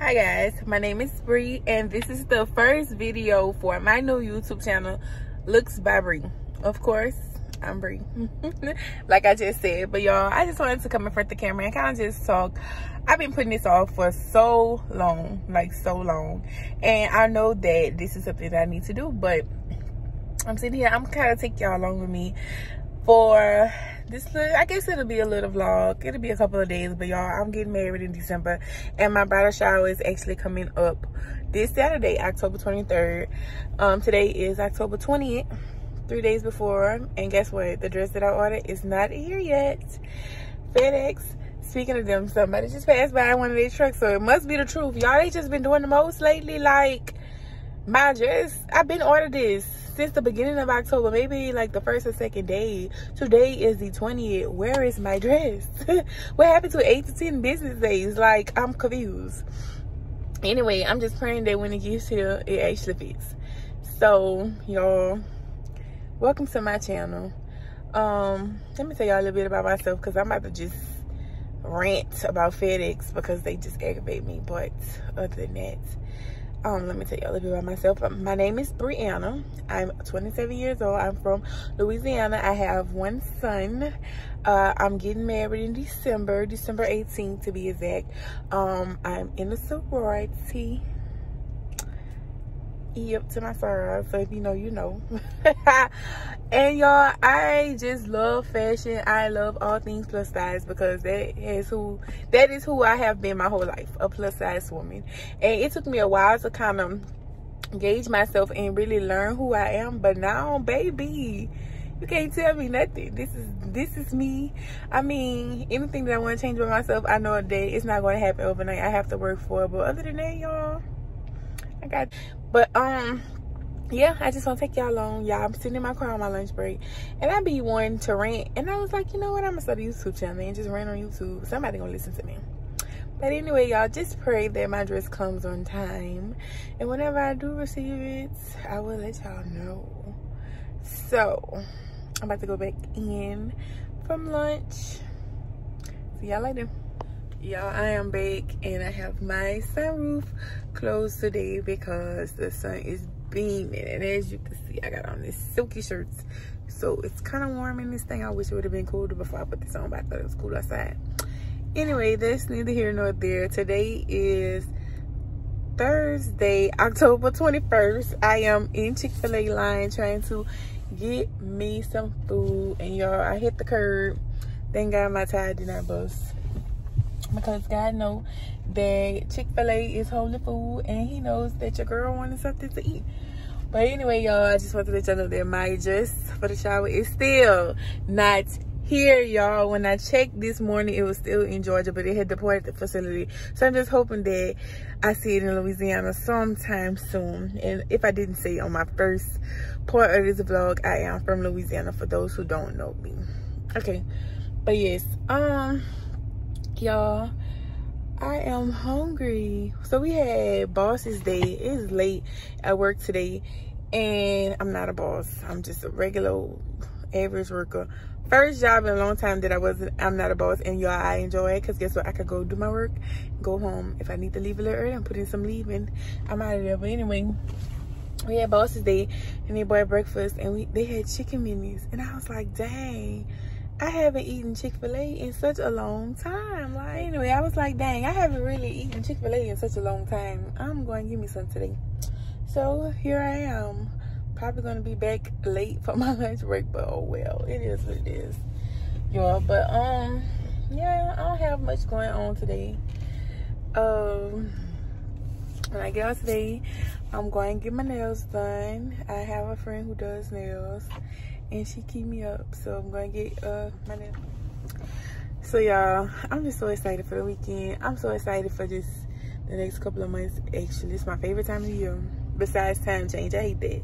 Hi guys, my name is Bree and this is the first video for my new YouTube channel, Looks by Bree. Of course, I'm Bree, like I just said. But y'all, I just wanted to come in front of the camera and kind of just talk. I've been putting this off for so long, like so long. And I know that this is something that I need to do, but I'm sitting here, I'm kind of take y'all along with me for this i guess it'll be a little vlog. It'll be a couple of days but y'all i'm getting married in december and my bridal shower is actually coming up this saturday october 23rd um today is october 20th three days before and guess what? The dress that i ordered is not here yet. Fedex speaking of them somebody just passed by one of their trucks so it must be the truth. Y'all they just been doing the most lately like my dress i've been ordered this since the beginning of October, maybe like the first or second day. Today is the 20th. Where is my dress? what happened to eight to 10 business days? Like, I'm confused. Anyway, I'm just praying that when it gets here, it actually fits. So, y'all, welcome to my channel. Um, let me tell y'all a little bit about myself because I'm about to just rant about FedEx because they just aggravate me. But other than that, um let me tell you a little bit about myself my name is brianna. I'm 27 years old. I'm from louisiana. I have one son. Uh, i'm getting married in december december 18th to be exact. Um i'm in a sorority Yep, to my sorrow. So if you know, you know. and y'all, I just love fashion. I love all things plus size because that is who that is who I have been my whole life, a plus size woman. And it took me a while to kind of gauge myself and really learn who I am. But now, baby, you can't tell me nothing. This is this is me. I mean, anything that I want to change about myself, I know that it's not going to happen overnight. I have to work for it. But other than that, y'all, I got but um yeah i just want to take y'all along y'all i'm sitting in my car on my lunch break and i be wanting to rant and i was like you know what? I'm gonna start a youtube channel and just rant on youtube. Somebody gonna listen to me. But anyway y'all just pray that my dress comes on time and whenever i do receive it i will let y'all know. So i'm about to go back in from lunch. See y'all later y'all i am back and i have my sunroof closed today because the sun is beaming. And as you can see i got on these silky shirts. So it's kind of warm in this thing. I wish it would have been colder before i put this on but i thought it was cool outside. Anyway that's neither here nor there. Today is thursday october 21st i am in chick-fil-a line trying to get me some food. And y'all i hit the curb. Thank god my tire did not bust because God know that Chick-fil-A is holy food and he knows that your girl wanted something to eat. But anyway, y'all, I just want to let y'all know that my dress for the shower is still not here, y'all. When I checked this morning, it was still in Georgia, but it had deported the facility. So I'm just hoping that I see it in Louisiana sometime soon. And if I didn't say on my first part of this vlog, I am from Louisiana for those who don't know me. Okay, but yes, um, y'all. I am hungry. So we had boss's day. It's late at work today and i'm not a boss. I'm just a regular average worker. First job in a long time that i wasn't i'm not a boss and y'all i enjoy it because guess what? I could go do my work go home. If i need to leave a little early and put in some leave and i'm out of there. But anyway we had boss's day and they bought breakfast and we they had chicken minis. And i was like dang I haven't eaten Chick-fil-A in such a long time. Like anyway, I was like, dang, I haven't really eaten Chick-fil-A in such a long time. I'm going to give me some today. So here I am. Probably gonna be back late for my lunch break, but oh well, it is what it is. Y'all, but um, yeah, I don't have much going on today. Um when I get out today, I'm going to get my nails done. I have a friend who does nails and she keep me up so i'm gonna get uh my name so y'all i'm just so excited for the weekend. I'm so excited for just the next couple of months. Actually it's my favorite time of year. Besides time change i hate that.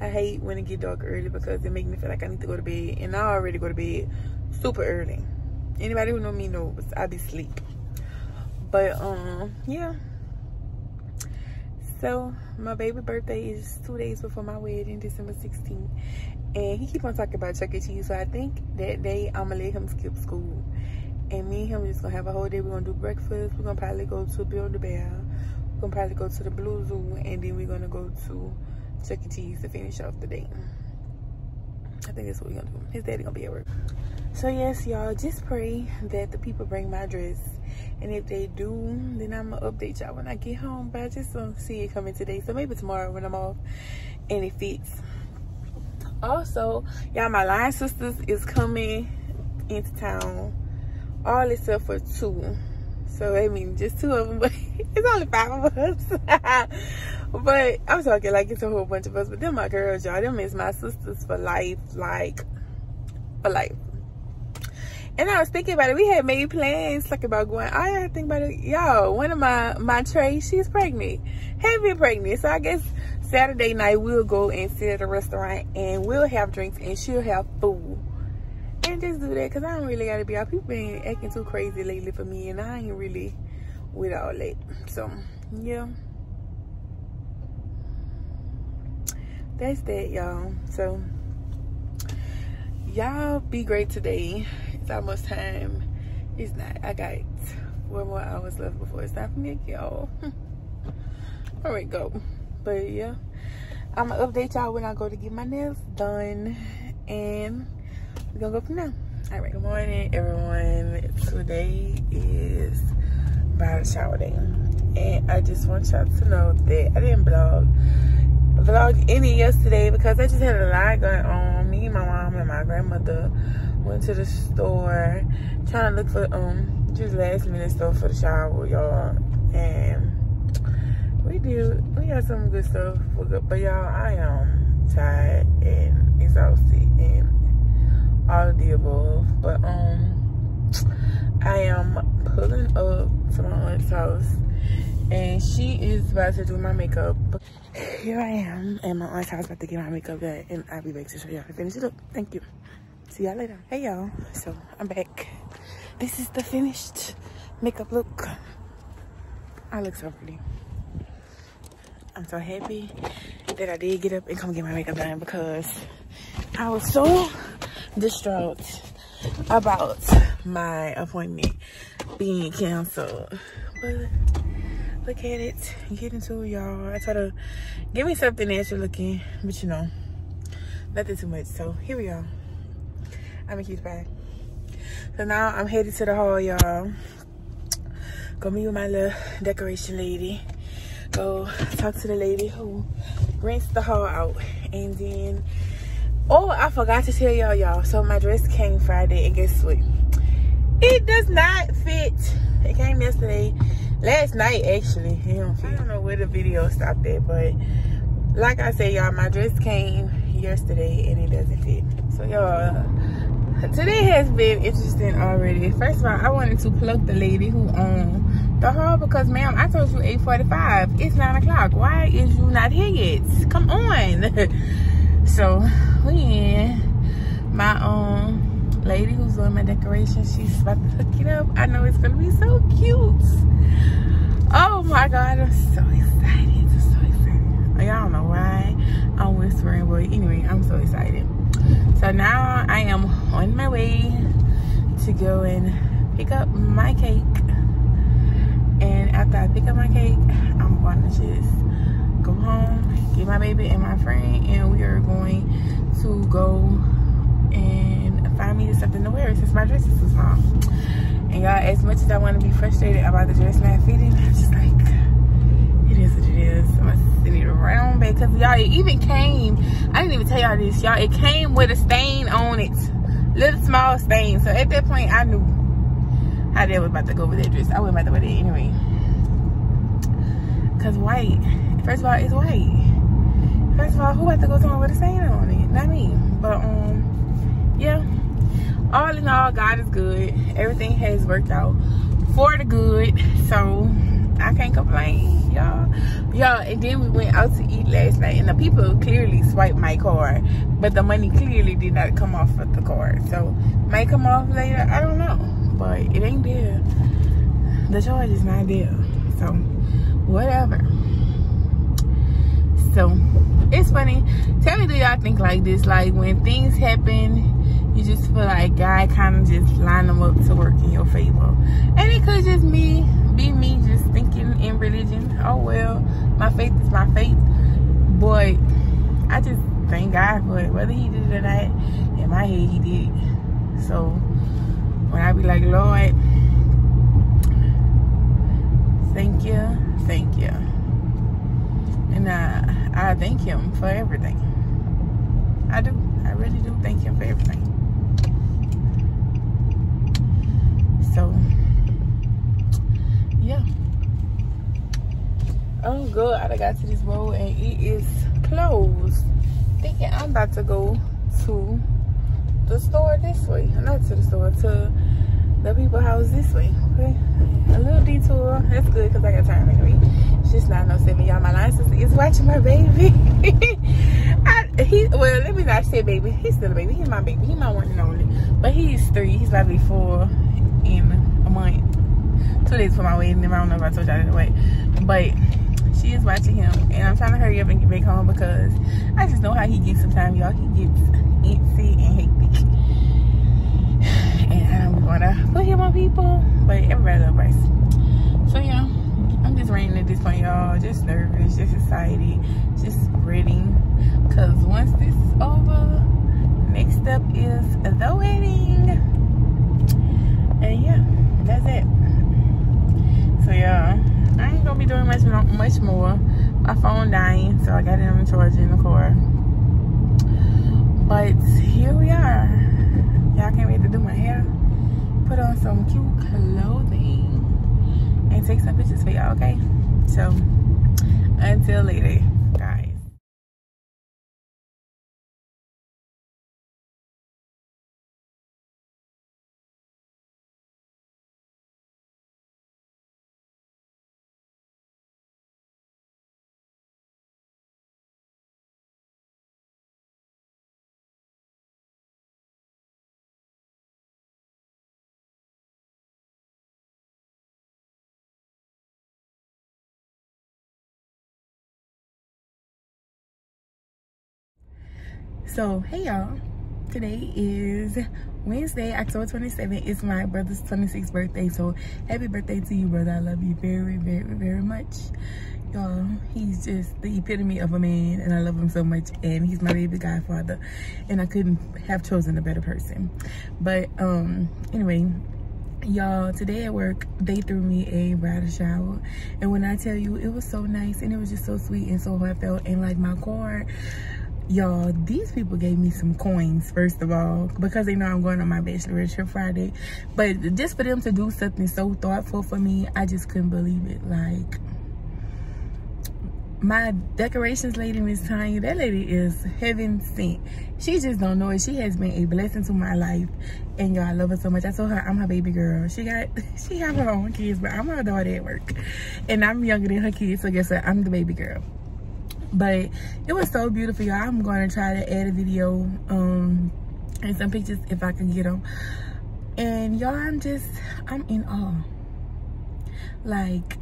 I hate when it get dark early because it makes me feel like i need to go to bed and i already go to bed super early. Anybody who know me knows i be sleep but um yeah. So my baby birthday is two days before my wedding december 16th and he keep on talking about Chuck E. Cheese. So I think that day I'm gonna let him skip school. And me and him just gonna have a whole day. We're gonna do breakfast. We're gonna probably go to Build a Bear. we're gonna probably go to the blue zoo and then we're gonna go to chuck e cheese to finish off the day i think that's what we're gonna do his daddy gonna be at work so yes y'all just pray that the people bring my dress and if they do then i'm gonna update y'all when i get home but i just don't see it coming today so maybe tomorrow when i'm off and it fits also y'all my line sisters is coming into town all except for two so I mean just two of them but it's only five of us but i'm talking like it's a whole bunch of us but them my girls y'all them is my sisters for life like for life and I was thinking about it. We had made plans like about going. I had to think about it. Y'all, one of my my trays, she's pregnant, heavy pregnant. So I guess Saturday night we'll go and sit at a restaurant and we'll have drinks and she'll have food. And just do that because I don't really got to be out. People been acting too crazy lately for me and I ain't really with all that. So, yeah. That's that, y'all. So, y'all be great today. It's almost time. It's not. I got four more hours left before it's time for me to go. All right, go but yeah. I'm gonna update y'all when i go to get my nails done and we're gonna go from there. All right. Good morning everyone. Today is bridal shower day and i just want y'all to know that i didn't vlog vlog any yesterday because i just had a lot going on. Me my mom and my grandmother went to the store trying to look for um just last minute stuff for the shower y'all and we did we had some good stuff but y'all i am tired and exhausted and all of the above. But um i am pulling up to my aunt's house and she is about to do my makeup. Here i am at my aunt's house about to get my makeup done and i'll be back to show y'all to finish it up thank you. See y'all later. Hey y'all. So i'm back. This is the finished makeup look. I look so pretty I'm so happy that I did get up and come get my makeup done because I was so distraught about my appointment being canceled. But look at it, getting to y'all. I try to give me something natural looking, but you know, nothing too much. So here we go. I'm a huge bag. So now I'm headed to the hall, y'all. Go meet with my little decoration lady go talk to the lady who rents the hall out and then oh i forgot to tell y'all y'all so my dress came friday and guess what? It does not fit. It came yesterday. Last night actually. I don't know where the video stopped at but like i said y'all my dress came yesterday and it doesn't fit. So y'all today has been interesting already. First of all i wanted to plug the lady who owned the hall because ma'am i told you 8:45. it's nine o'clock. Why is you not here yet? Come on. So we my um lady who's doing my decoration she's about to hook it up. I know it's gonna be so cute. Oh my god i'm so excited. I'm so excited. Y'all don't know why i'm whispering but anyway i'm so excited. So now i am on my way to go and pick up my cake and after I pick up my cake, I'm going to just go home, get my baby and my friend, and we are going to go and find me something to wear since my dress is too small. And y'all, as much as I want to be frustrated about the dress not fitting, I'm just like, it is what it is. I'm gonna send it around because y'all, it even came, I didn't even tell y'all this, y'all, it came with a stain on it. Little small stain. So at that point, I knew I did was about to go with that dress. I wasn't about to wear it anyway. Cause white. First of all, it's white. First of all, who had to go somewhere with a stain on it? Not me. But um, yeah. All in all, God is good. Everything has worked out for the good. So I can't complain, y'all. Y'all, and then we went out to eat last night, and the people clearly swiped my card, but the money clearly did not come off of the card. So, might come off later. I don't know but it ain't there. The charge is not there. So, whatever. So, it's funny. Tell me, do y'all think like this? Like, when things happen, you just feel like God kind of just line them up to work in your favor. And it could just me, be me just thinking in religion. oh well, my faith is my faith. But I just thank God for it. Whether he did it or not, in my head he did. So when I be like, Lord, thank you, thank you. And I, I thank him for everything. I do. I really do thank him for everything. So, yeah. Oh, good. I got to this road and it is closed. Thinking I'm about to go to the store this way. Not to the store, to the people house this way. Okay. A little detour. That's good because I got time anyway. It's just 907. Y'all, my license is watching my baby. I, he, well, let me not say baby. He's still a baby. He's my baby. He's my one and only. But he's three. He's be four in a month. Two days for my wedding. I don't know if I told y'all that way. But she is watching him. And I'm trying to hurry up and get back home because I just know how he gets sometimes, y'all. He gets antsy and gonna put him on people. But everybody love Bryce. So yeah. I'm just raining at this point, y'all. Just nervous, just excited, just ready. Cause once this is over, next step is the wedding. And yeah, that's it. So yeah, I ain't gonna be doing much much more. My phone dying, so I got it on charge in the car. But here we are. Y'all can't wait to do my hair. Put on some cute clothing and take some pictures for y'all, okay? So, until later, So, hey y'all. Today is Wednesday, October 27th. It's my brother's 26th birthday. So, happy birthday to you, brother. I love you very, very, very much. Y'all, he's just the epitome of a man and I love him so much. And he's my baby godfather. And I couldn't have chosen a better person. But, um, anyway, y'all today at work they threw me a bridal shower and when i tell you it was so nice and it was just so sweet and so heartfelt and like my car y'all these people gave me some coins first of all because they know i'm going on my bachelorette trip friday. But just for them to do something so thoughtful for me i just couldn't believe it. Like my decorations lady miss tanya that lady is heaven sent. She just don't know it. She has been a blessing to my life. And y'all love her so much. I told her i'm her baby girl. She got she have her own kids but i'm her daughter at work. And i'm younger than her kids so guess what? I'm the baby girl but it was so beautiful y'all. I'm going to try to add a video um and some pictures if i can get them and y'all i'm just i'm in awe. Like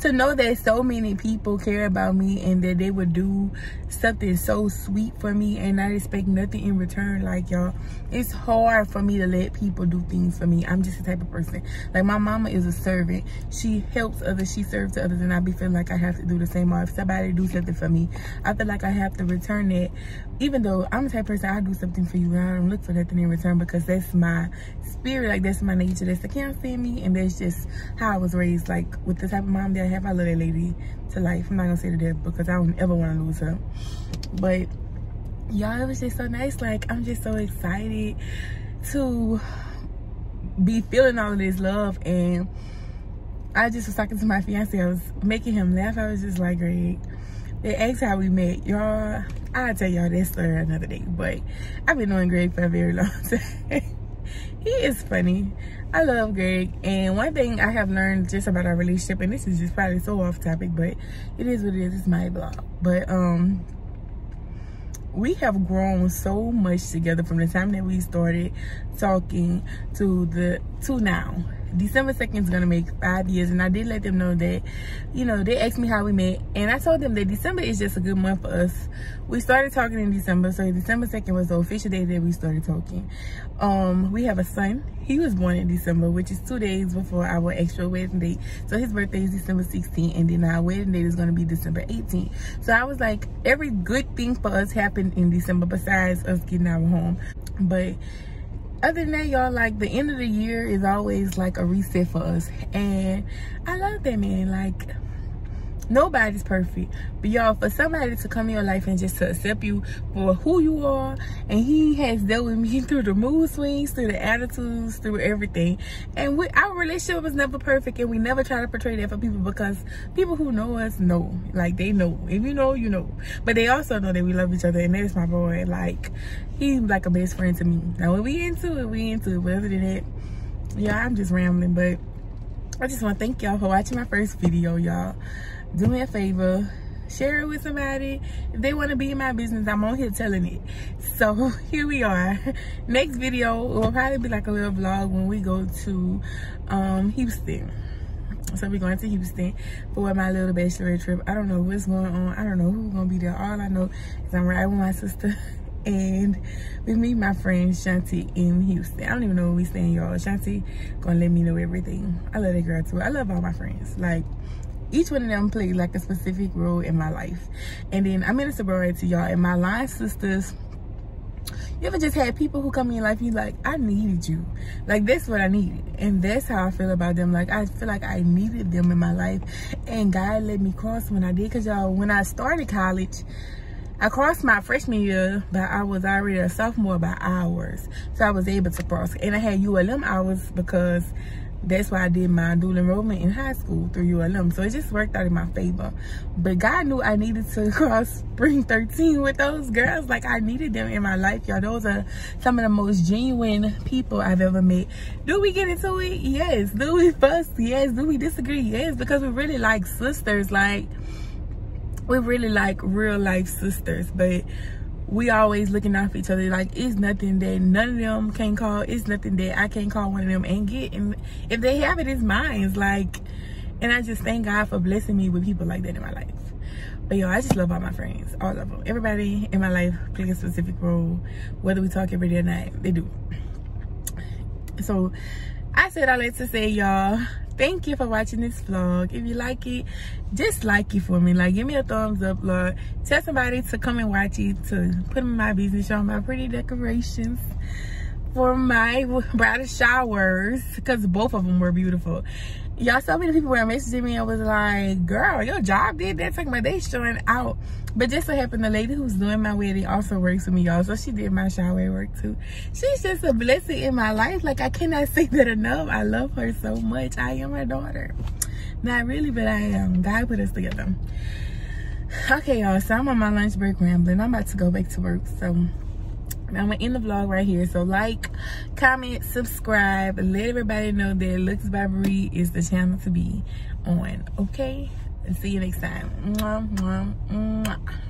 to know that so many people care about me and that they would do something so sweet for me and not expect nothing in return like y'all it's hard for me to let people do things for me. I'm just the type of person like my mama is a servant. She helps others. She serves others and i be feeling like i have to do the same. Or if somebody do something for me i feel like i have to return that. Even though i'm the type of person i do something for you and i don't look for nothing in return because that's my spirit like that's my nature that's the cancer in me and that's just how i was raised like with the type of mom that i have i love that lady to life. I'm not gonna say to death because i don't ever want to lose her. But y'all it was just so nice? Like i'm just so excited to be feeling all of this love. And i just was talking to my fiance. I was making him laugh. I was just like great. They asked how we met. Y'all i'll tell y'all that story another day. But i've been knowing greg for a very long time he is funny. I love greg. And one thing i have learned just about our relationship and this is just probably so off topic but it is what it is. It's my blog but um we have grown so much together from the time that we started talking to the to now December 2nd is gonna make five years, and I did let them know that, you know, they asked me how we met, and I told them that December is just a good month for us. We started talking in December, so December 2nd was the official day that we started talking. Um, we have a son. He was born in December, which is two days before our actual wedding date. So his birthday is December 16th, and then our wedding date is gonna be December 18th. So I was like, every good thing for us happened in December besides us getting our home. But other than that y'all like the end of the year is always like a reset for us. And i love that man. Like nobody's perfect. But y'all for somebody to come in your life and just to accept you for who you are and he has dealt with me through the mood swings through the attitudes through everything. And we, our relationship was never perfect and we never try to portray that for people because people who know us know. Like they know. If you know you know. But they also know that we love each other and that's my boy. Like he's like a best friend to me. Now when we into it we into it. But other than that yeah i'm just rambling. But i just want to thank y'all for watching my first video y'all do me a favor share it with somebody if they want to be in my business i'm on here telling it so here we are next video will probably be like a little vlog when we go to um houston so we're going to houston for my little bachelorette trip i don't know what's going on i don't know who's gonna be there all i know is i'm riding with my sister and we meet my friend Shanti in Houston. I don't even know where we staying, y'all. Shanti gonna let me know everything. I love that girl too. I love all my friends. Like each one of them played like a specific role in my life. And then I'm in a sorority, y'all, and my line sisters, you ever just had people who come in your life, you like, I needed you. Like, that's what I needed. And that's how I feel about them. Like, I feel like I needed them in my life. And God let me cross when I did. Because, y'all, when I started college, I crossed my freshman year, but I was already a sophomore by hours. So I was able to cross. And I had ULM hours because that's why I did my dual enrollment in high school through ULM. So it just worked out in my favor. But God knew I needed to cross spring 13 with those girls. Like I needed them in my life, y'all. Those are some of the most genuine people I've ever met. Do we get into it? Yes. Do we fuss? Yes. Do we disagree? Yes. Because we really like sisters. Like we really like real life sisters. But we always looking out for each other. Like it's nothing that none of them can call. It's nothing that I can't call one of them and get. And if they have it, it's mine. It's like, and I just thank God for blessing me with people like that in my life. But yo, I just love all my friends, all of them. Everybody in my life play a specific role, whether we talk every day or not, they do. So I said I like to say y'all thank you for watching this vlog. If you like it just like it for me. Like give me a thumbs up lord. Tell somebody to come and watch it to put in my business show my pretty decorations for my bridal showers because both of them were beautiful y'all so many people were messaging me and was like girl your job did that. Talking about they showing out. But just so happened the lady who's doing my wedding also works with me y'all. So she did my shower work too. She's just a blessing in my life. Like i cannot say that enough. I love her so much. I am her daughter. Not really but i am. God put us together. Okay y'all. So i'm on my lunch break rambling. I'm about to go back to work so I'm gonna end the vlog right here. So like, comment, subscribe, let everybody know that Looks by Bree is the channel to be on. Okay? And see you next time. Mwah, mwah, mwah.